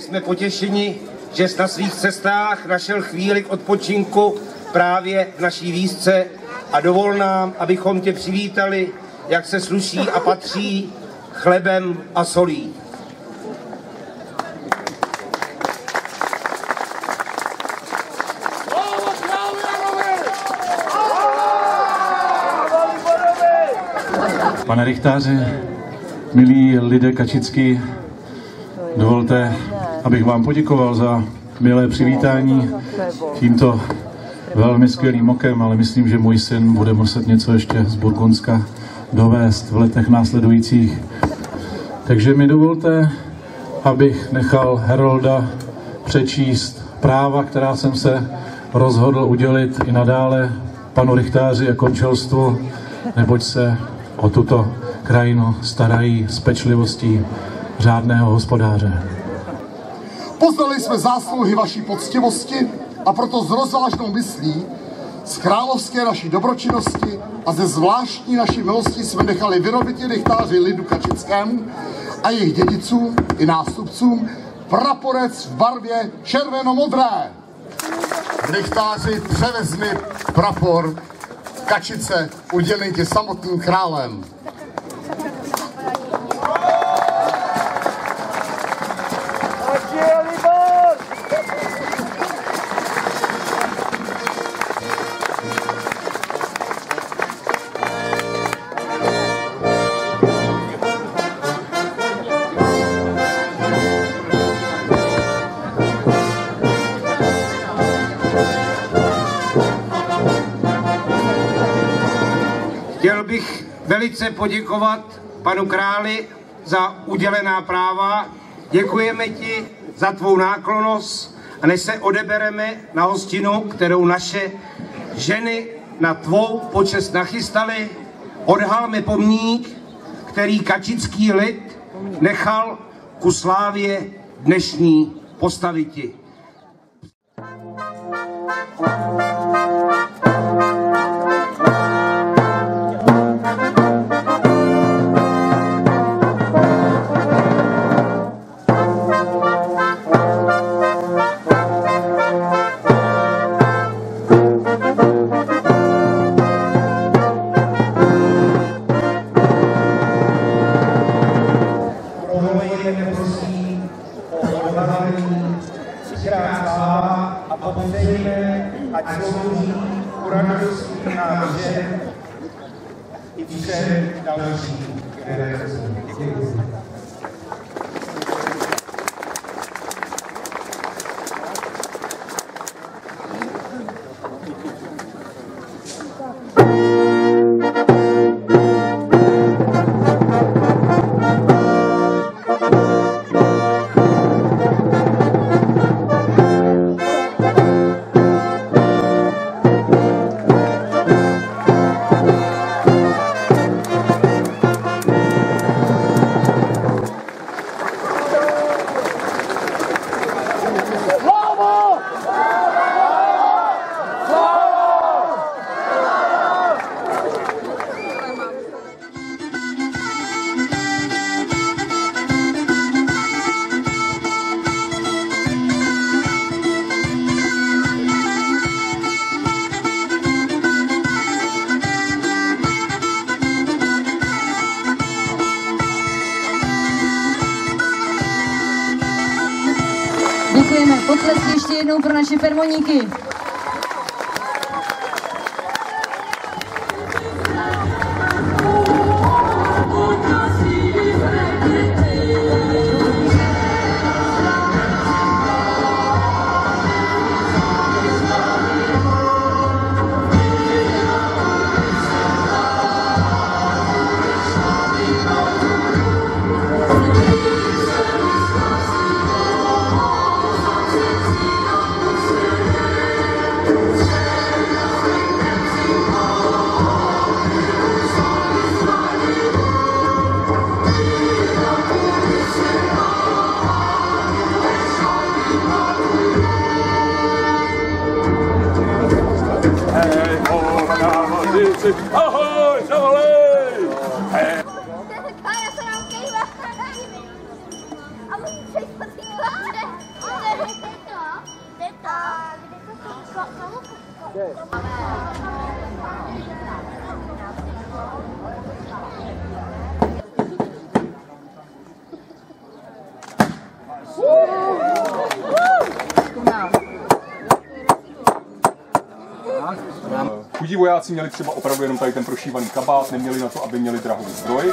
jsme potěšeni, že na svých cestách našel chvíli k odpočinku právě v naší výzce a dovol nám, abychom tě přivítali, jak se sluší a patří, chlebem a solí. Pane Richtáři, milí lidé Kačický, dovolte, abych vám poděkoval za milé přivítání tímto velmi skvělým okem, ale myslím, že můj syn bude muset něco ještě z Burgundska dovést v letech následujících. Takže mi dovolte, abych nechal Herolda přečíst práva, která jsem se rozhodl udělit i nadále panu Richtáři a končelstvu, neboť se o tuto krajinu starají s pečlivostí řádného hospodáře. Poznali jsme zásluhy vaší poctivosti a proto s rozvážnou myslí z královské naší dobročinnosti a ze zvláštní naší milosti jsme nechali vyrobit rychtáři lidu Kačickému a jejich dědicům i nástupcům praporec v barvě červeno-modré. Rychtáři převezmi prapor Kačice udělený ti samotným králem. Velice poděkovat panu králi za udělená práva. Děkujeme ti za tvou náklonost a než se odebereme na hostinu, kterou naše ženy na tvou počest nachystali, odhalme pomník, který kačický lid nechal ku slávě dnešní postaviti. Provolujeme Chronicles na Argélia e disseram que estava assim, que. Děkujeme. Potlesky ještě jednou pro naše permoníky. Chudí vojáci měli třeba opravdu jenom tady ten prošívaný kabát, neměli na to, aby měli drahou zbroj.